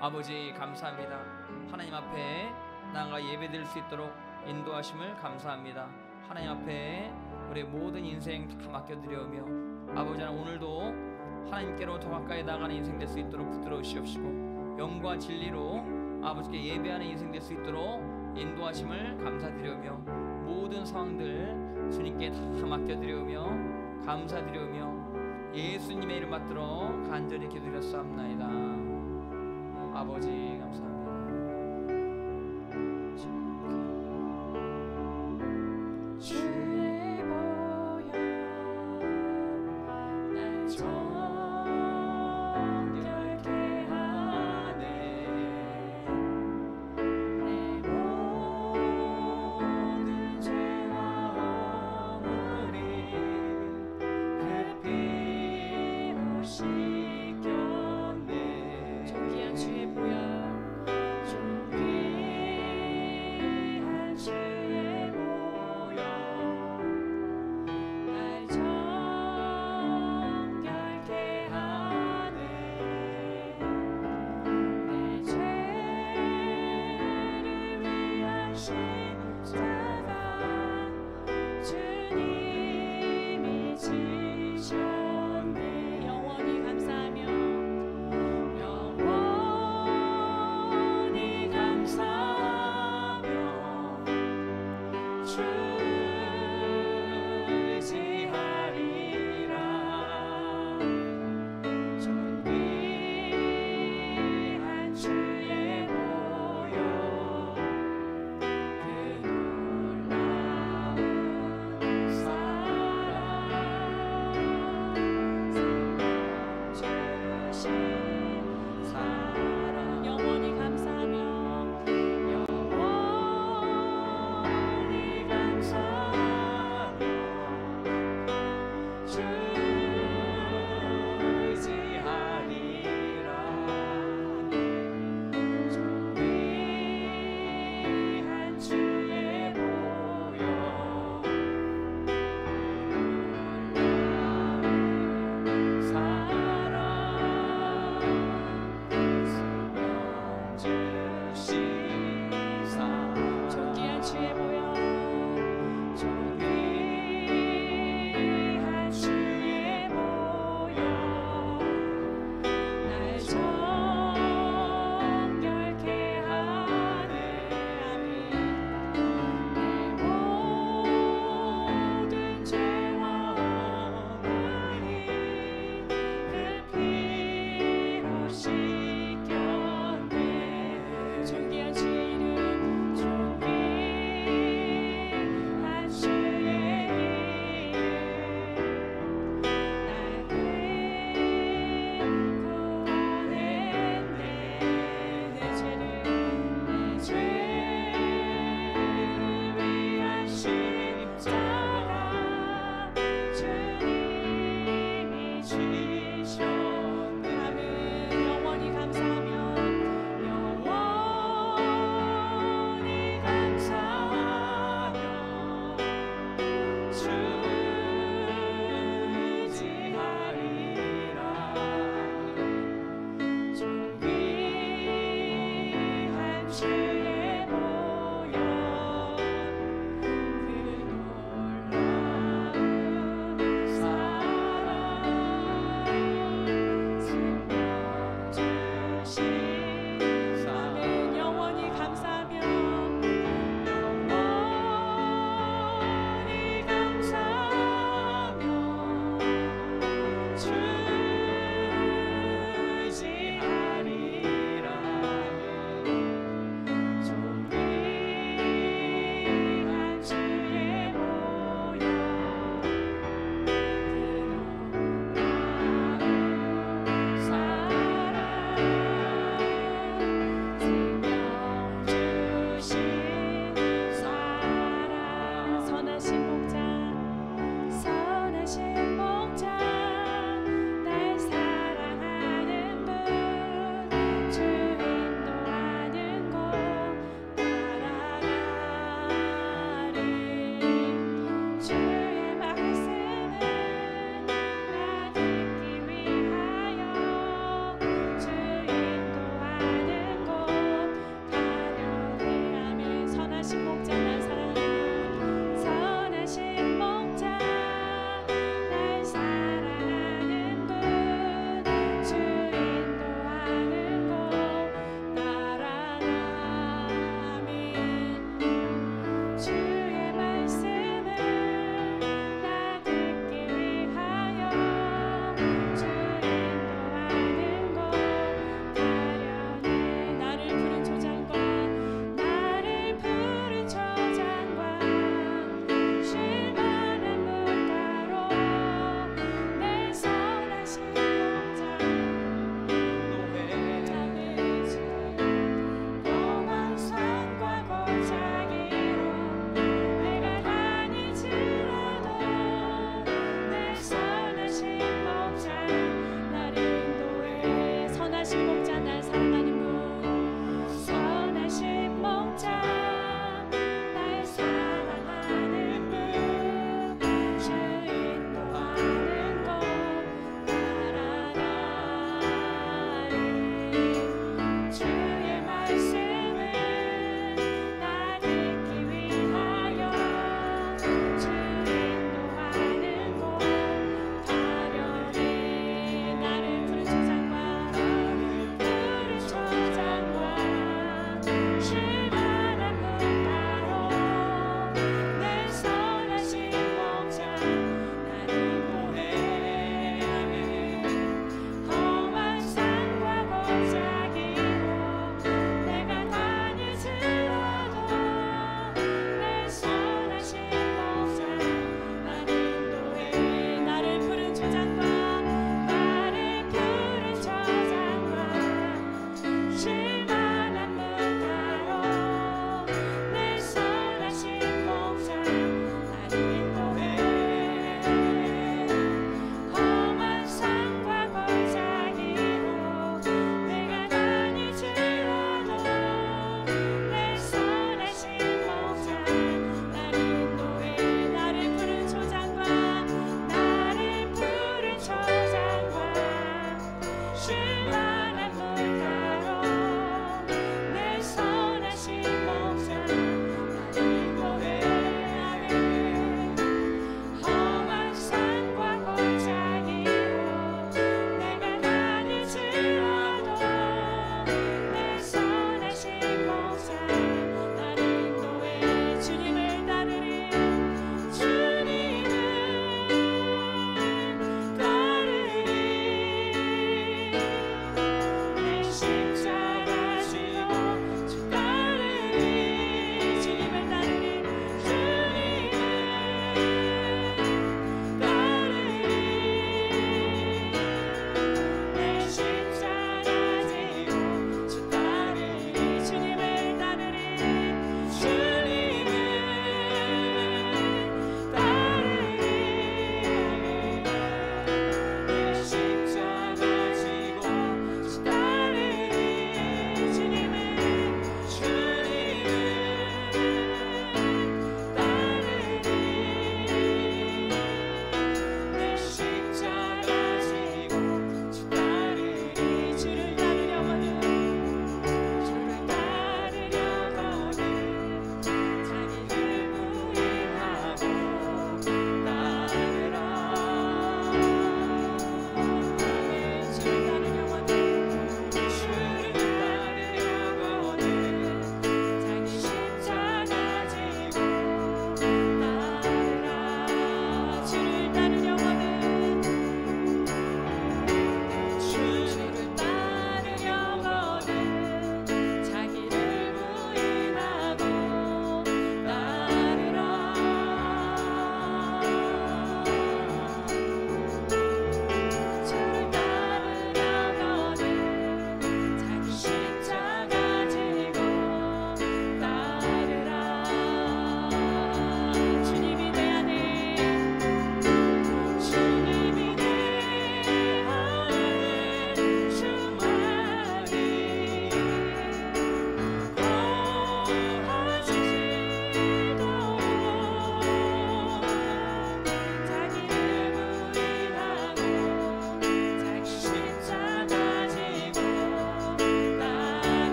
아버지 감사합니다. 하나님 앞에 나아가 예배드릴 수 있도록 인도하심을 감사합니다. 하나님 앞에 우리 모든 인생 다 맡겨드려오며 아버지 오늘도 하나님께로 더 가까이 나가는 인생 될 수 있도록 붙들어 주시옵시고 영과 진리로 아버지께 예배하는 인생 될 수 있도록 인도하심을 감사드려오며 모든 상황들 주님께 다 맡겨드려오며 감사드려오며 예수님의 이름 받들어 간절히 기도드렸사옵나이다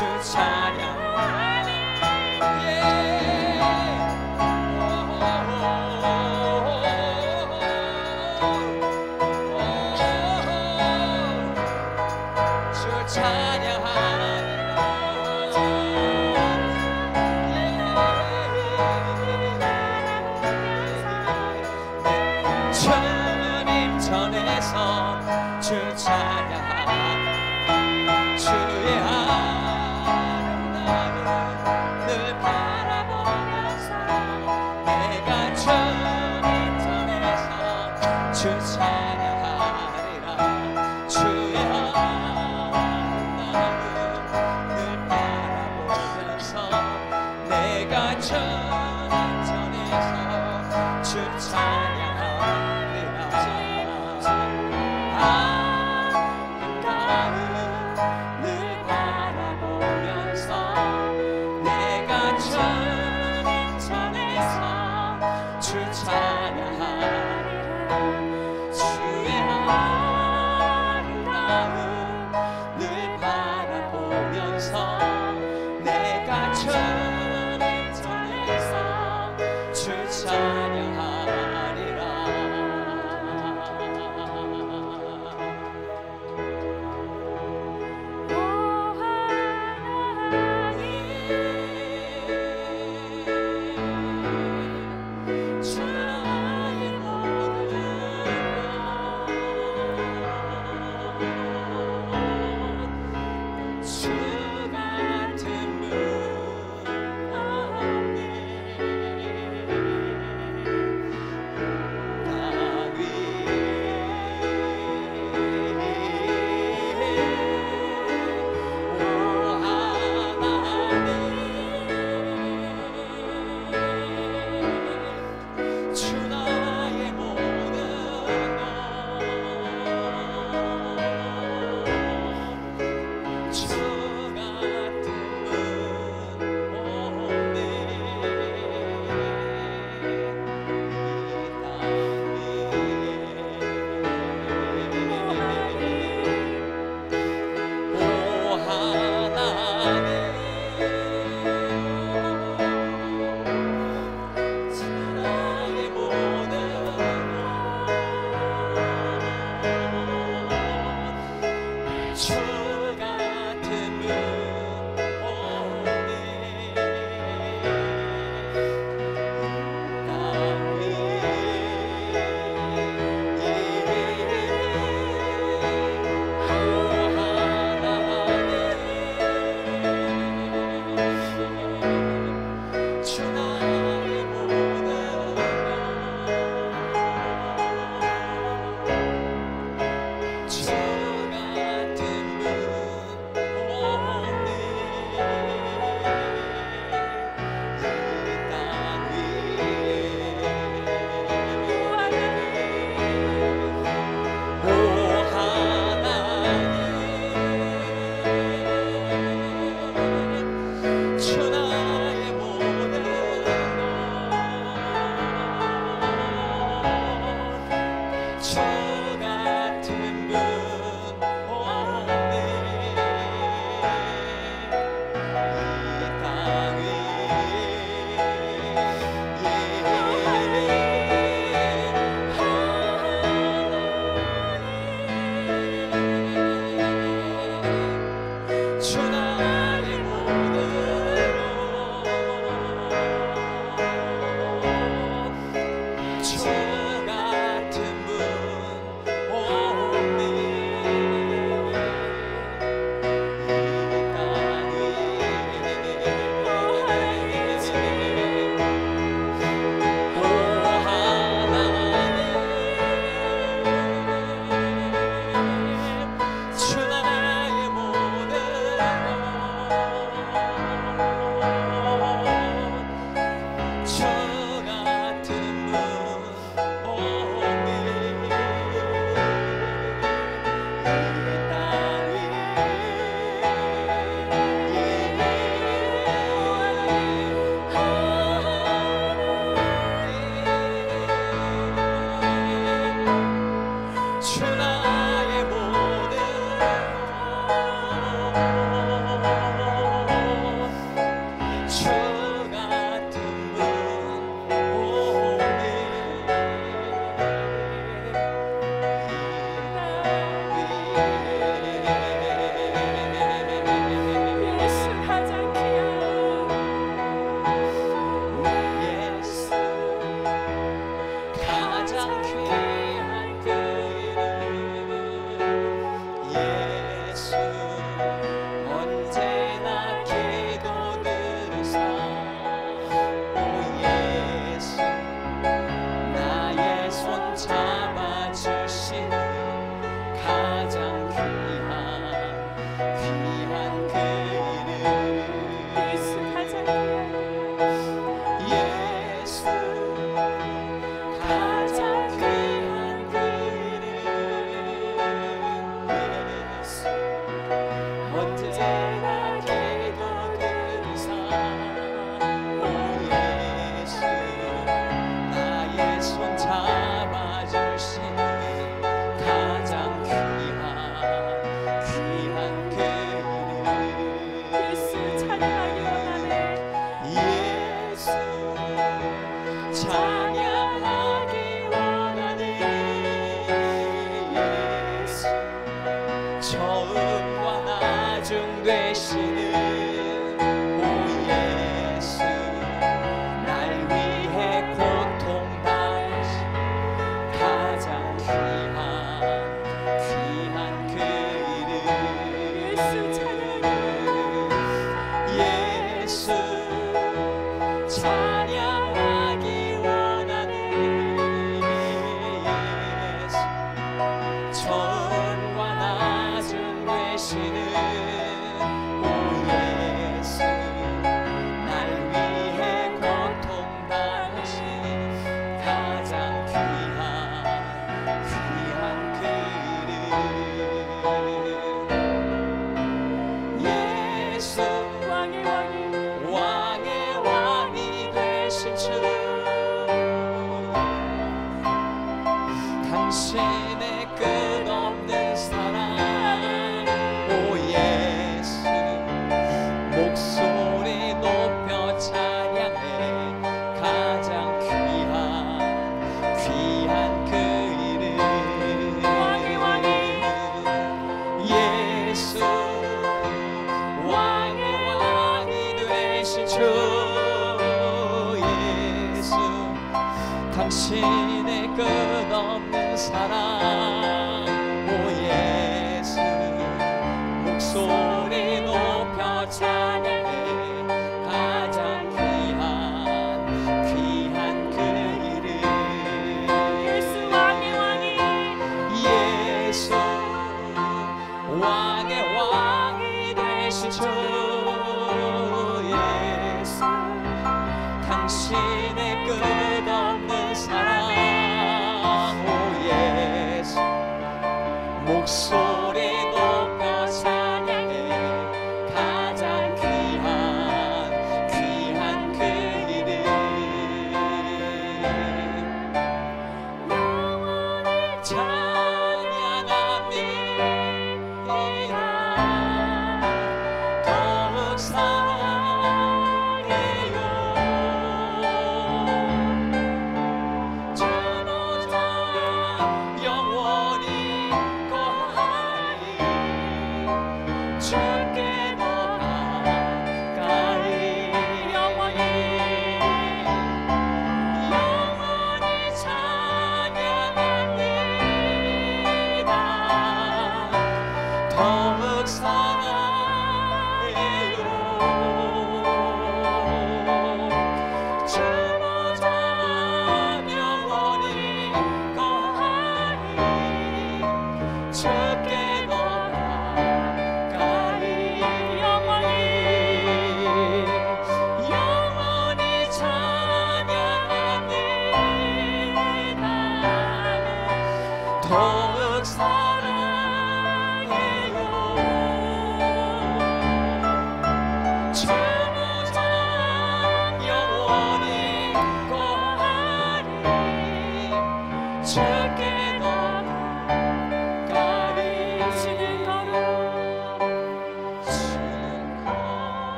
전에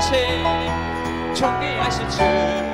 존귀하신 존귀하신 주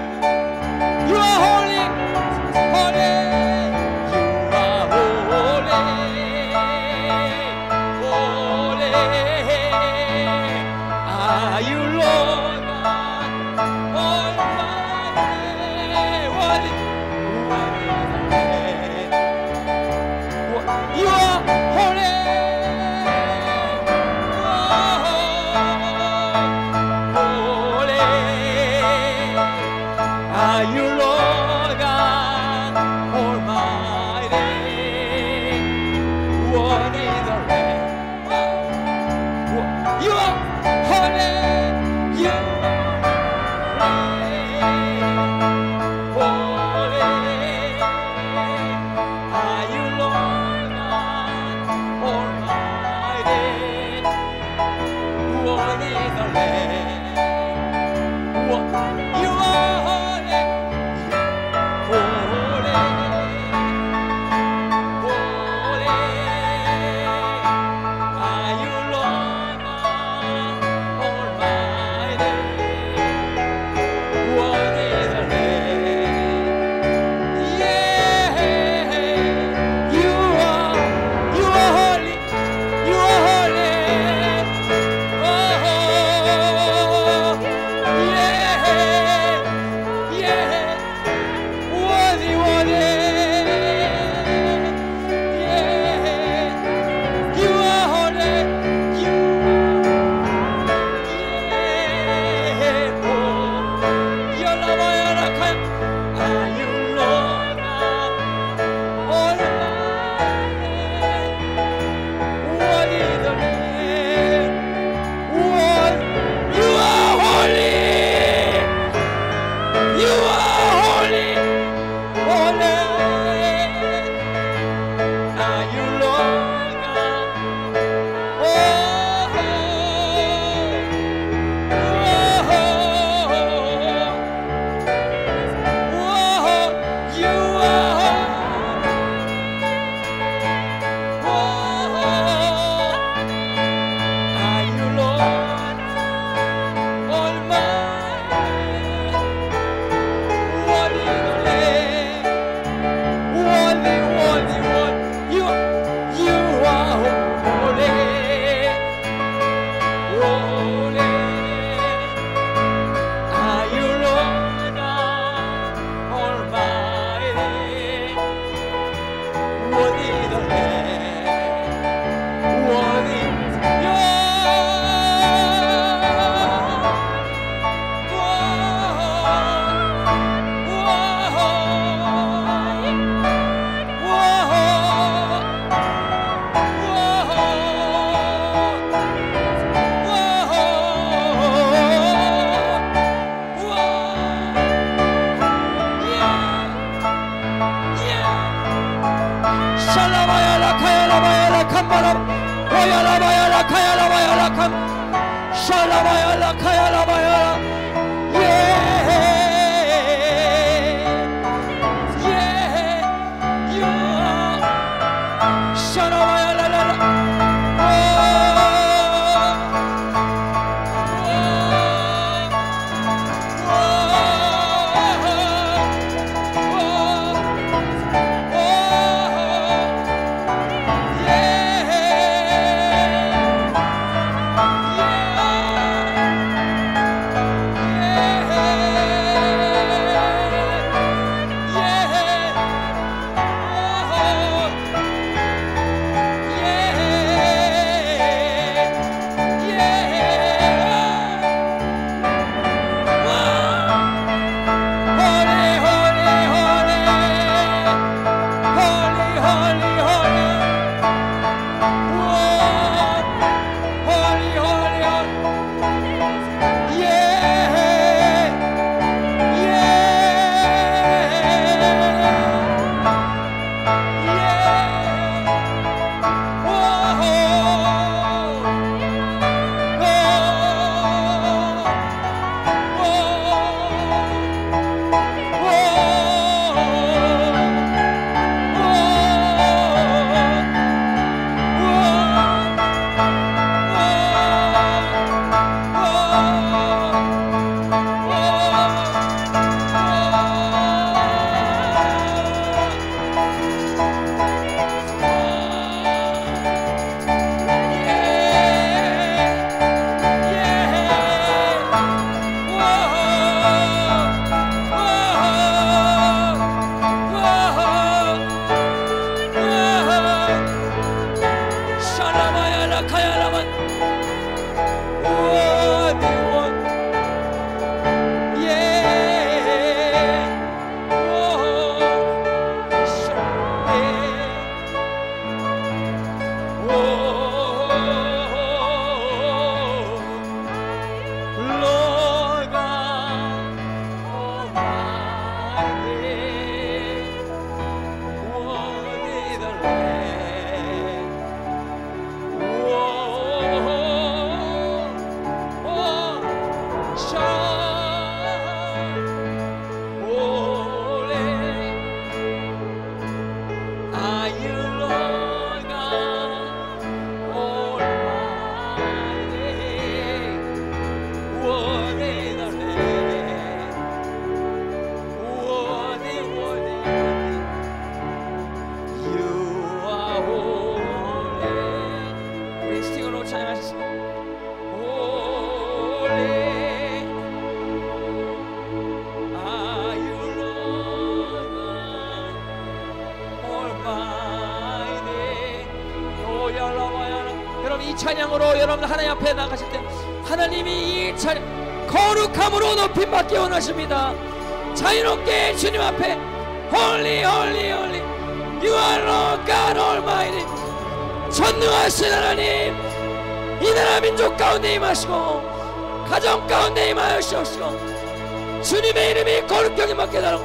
임하시고 가정 가운데 임하시옵시고 주님의 이름이 거룩하게 맡게 달라고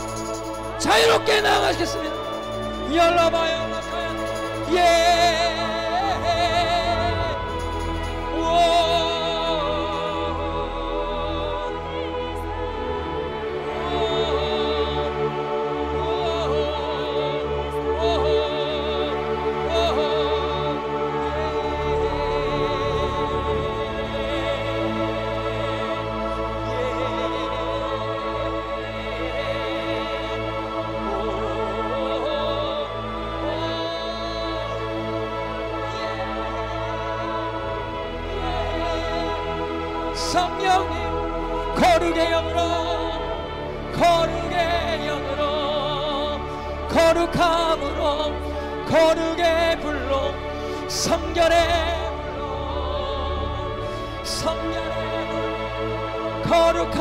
자유롭게 나아가시겠습니다. 열라바 열라카야 예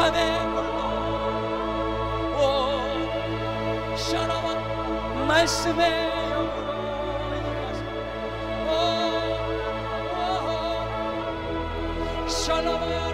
거룩함의 불로 오 샤라와 말씀의 영으로 오, 오, 오. 샬라바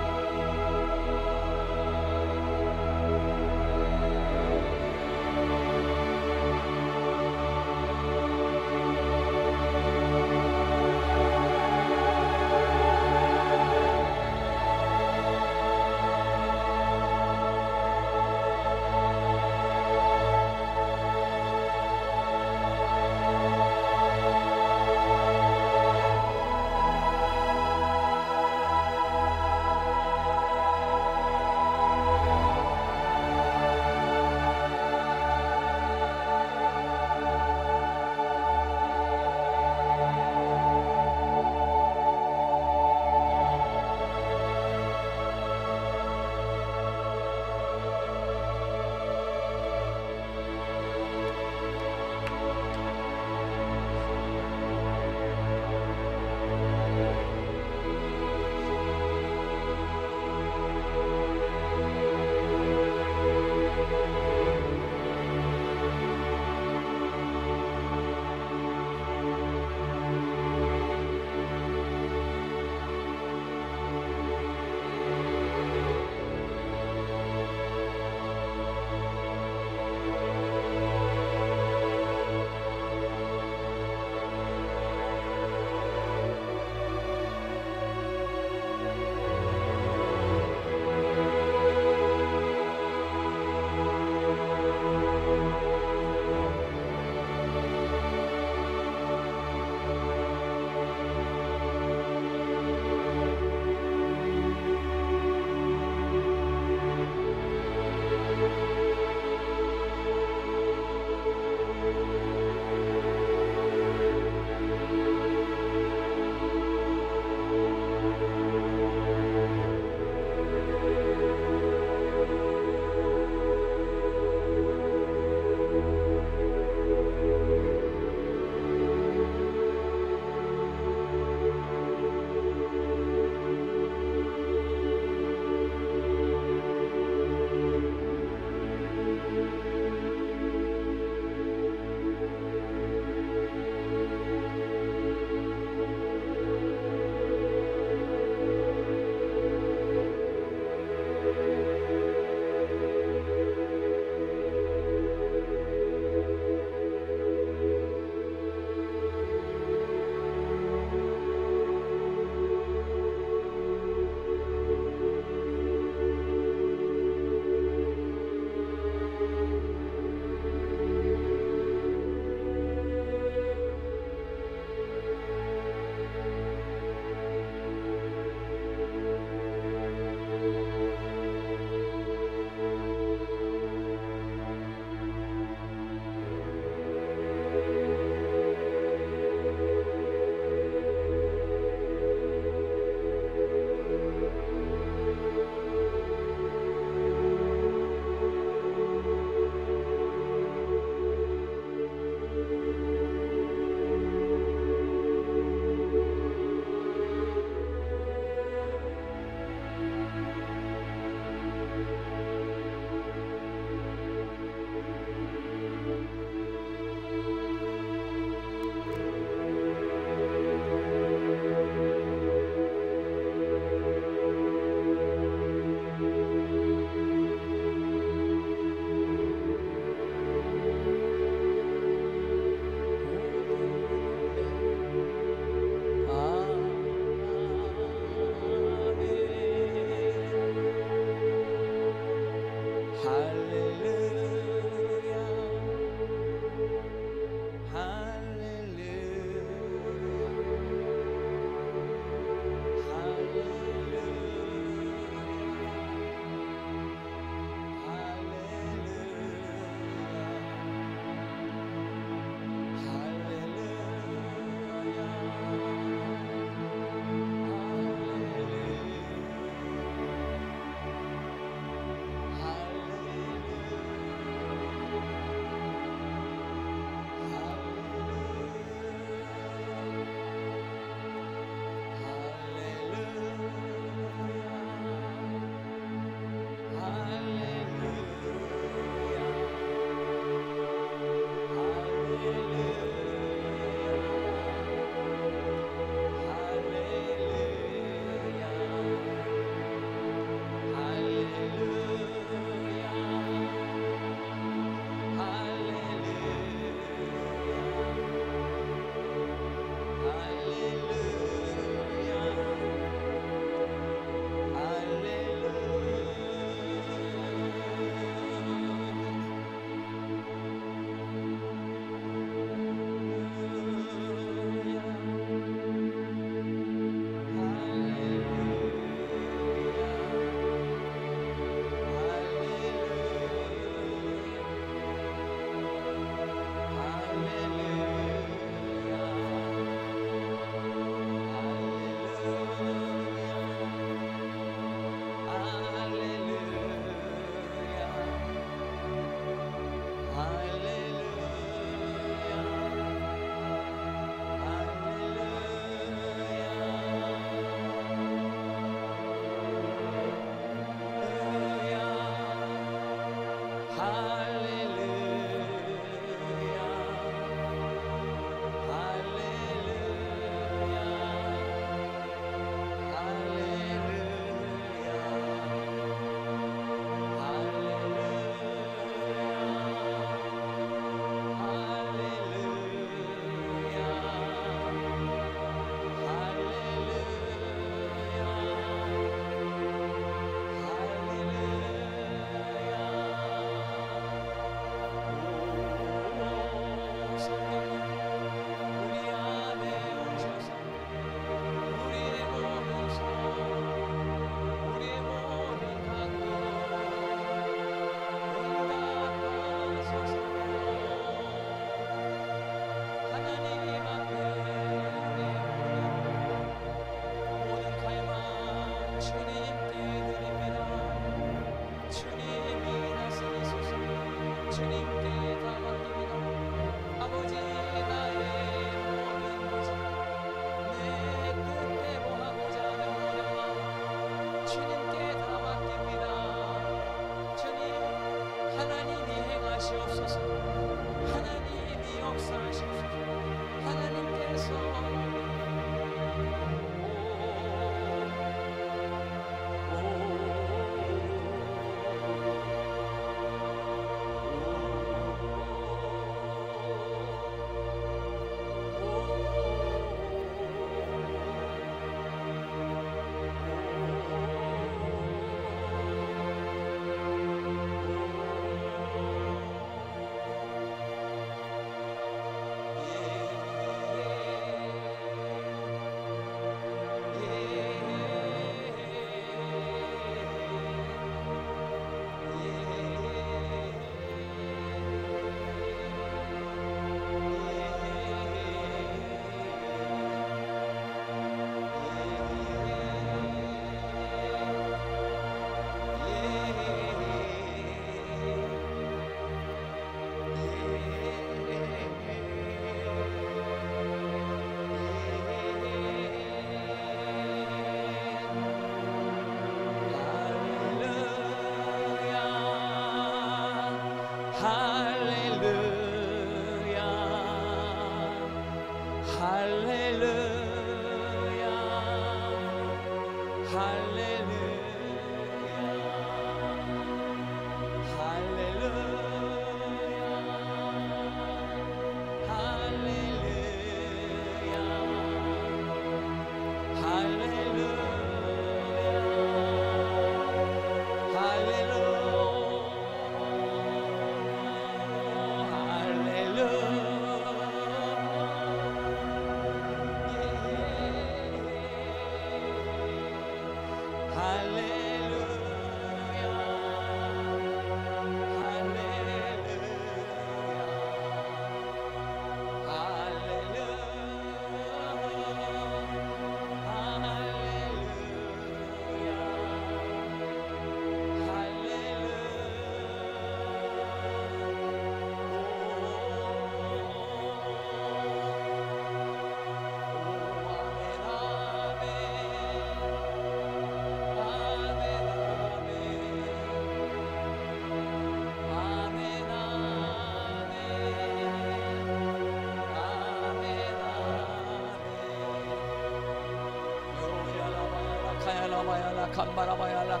카야라바야라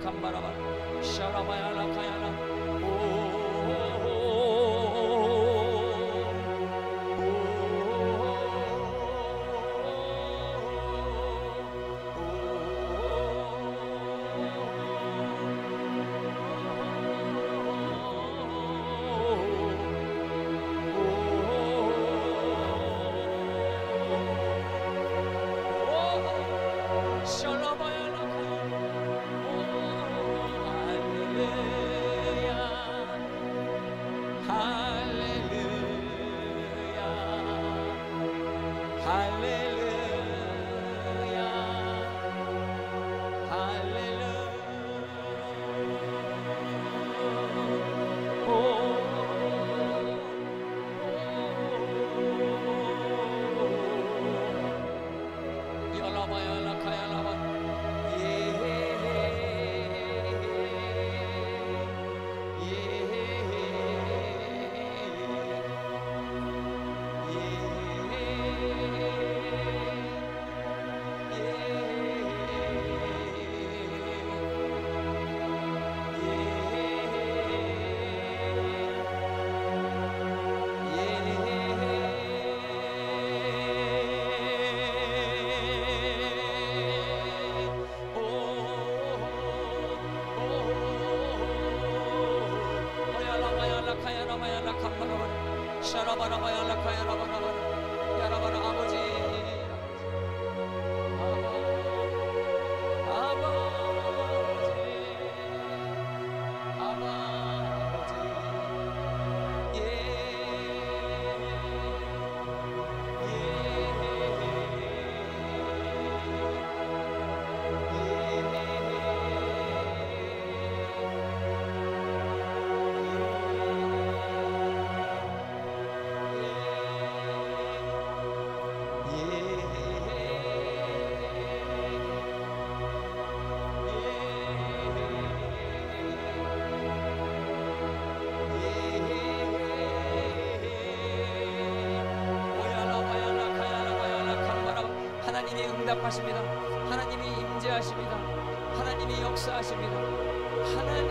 캄바라바야라 카 응답하십니다. 하나님이 임재하십니다. 하나님이 역사하십니다. 하나님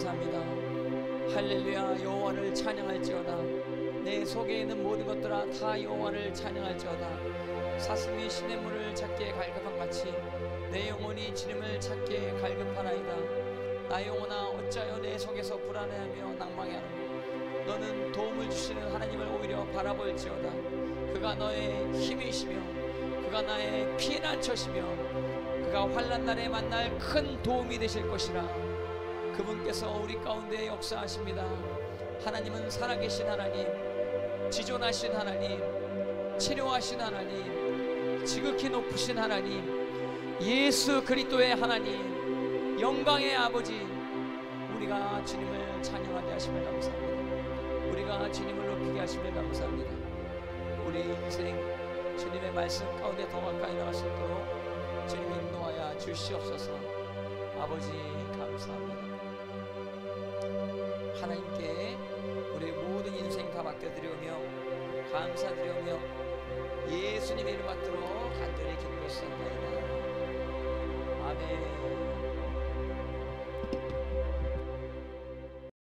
감사합니다. 할렐루야 여호와를 찬양할지어다. 내 속에 있는 모든 것들아 다 여호와를 찬양할지어다. 사슴이 시냇물을 찾기에 갈급한 같이 내 영혼이 주님을 찾기에 갈급하나이다. 나의 영혼아 어찌하여 내 속에서 불안해하며 낭망해하는고 너는 도움을 주시는 하나님을 오히려 바라볼지어다. 그가 너의 힘이시며 그가 나의 피난처시며 그가 환난 날에 만날 큰 도움이 되실 것이라. 그분께서 우리 가운데 역사하십니다. 하나님은 살아계신 하나님, 지존하신 하나님, 치료하신 하나님, 지극히 높으신 하나님, 예수 그리스도의 하나님, 영광의 아버지, 우리가 주님을 찬양하게 하심을 감사합니다. 우리가 주님을 높이게 하심을 감사합니다. 우리 인생 주님의 말씀 가운데 더 가까이 나갈 수 있도록 주님 인도하여 주시옵소서. 아버지 감사합니다. 하나님께 우리 모든 인생 다 맡겨드리오며 감사드리오며 예수님의 이름 받들어 간절히 기도했습니다. 아멘.